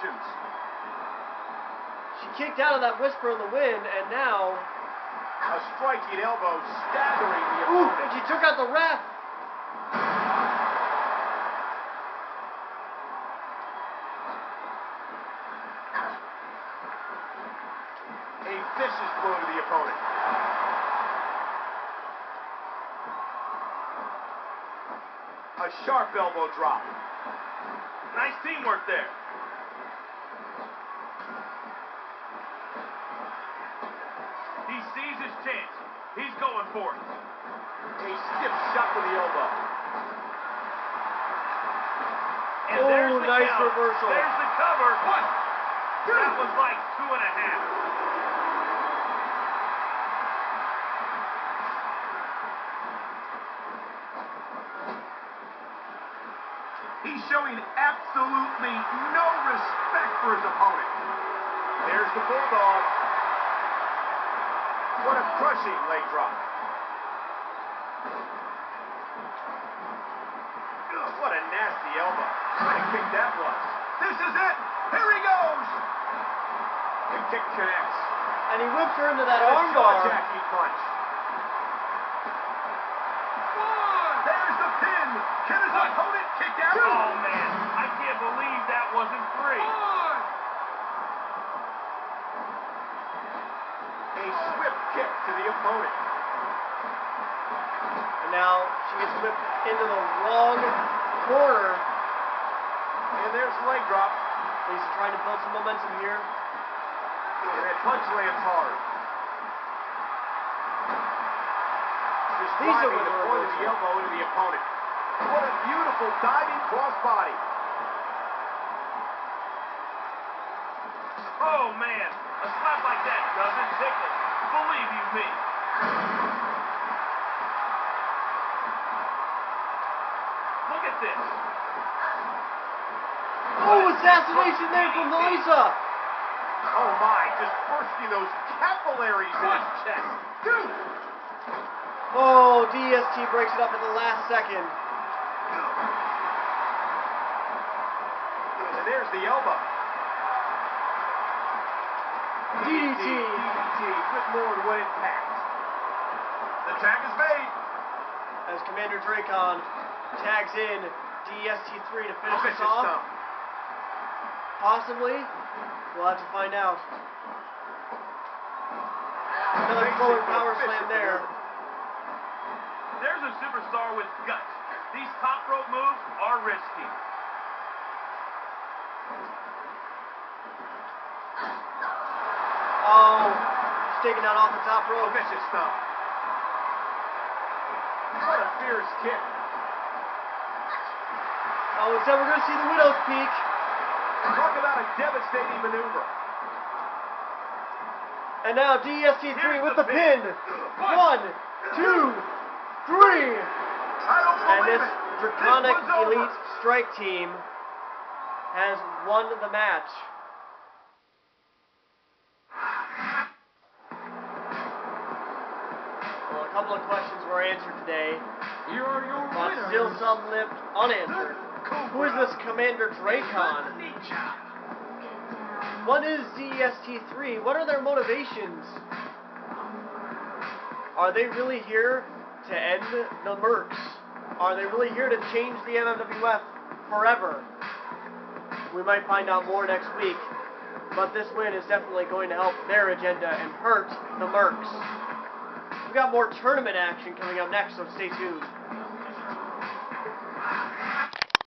options. She kicked out of that whisper in the wind, and now, A striking elbow staggering the ooh, opponent. and she took out the ref. A vicious blow to the opponent. A sharp elbow drop. Nice teamwork there. He sees his chance. He's going for it. A stiff shot to the elbow. And Oh, there's the nice count. reversal. There's the cover. One. That was like two and a half. He's showing absolutely no respect for his opponent. There's the bulldog. What a crushing leg drop. What a nasty elbow. What a kick that was. This is it. Here he goes. The kick connects. And he whips her into that A armbar. jaw-jacking punch. One. There's the pin. Can his opponent kick out? Oh, man. I can't believe that wasn't three. One. A swift kick to the opponent. And now she gets whipped into the wrong corner. And there's a leg drop. Lisa trying to build some momentum here. And that punch lands hard. Just Lisa with the point of the elbow into the opponent. What a beautiful diving crossbody. Oh, man. A slap like that doesn't tickle. Believe you me. Look at this. Oh, assassination there from Melissa. Oh my, just bursting those capillaries in his chest. Two. Oh, DEST breaks it up at the last second. And there's the elbow. DDT. DDT with more than one impact. The tag is made. As Commander Draycon tags in DEST3 to finish this off. stomp. Possibly. We'll have to find out. Another forward power slam there. There's a superstar with guts. These top rope moves are risky. Oh, she's taking that off the top rope. vicious stomp. What a fierce kick. Oh, instead we're going to see the Widow's Peak. Talk about a devastating maneuver. And now DEST3 Here's with the the pin. pin. One, two, three. I don't And this it. Draconic this Elite. Strike Team has won the match. A couple of questions were answered today, Here are your but still some left unanswered. Who is this Commander Draycon? What is DEST3? What are their motivations? Are they really here to end the Mercs? Are they really here to change the MMWF forever? We might find out more next week, but this win is definitely going to help their agenda and hurt the Mercs. We got more tournament action coming up next, so stay tuned.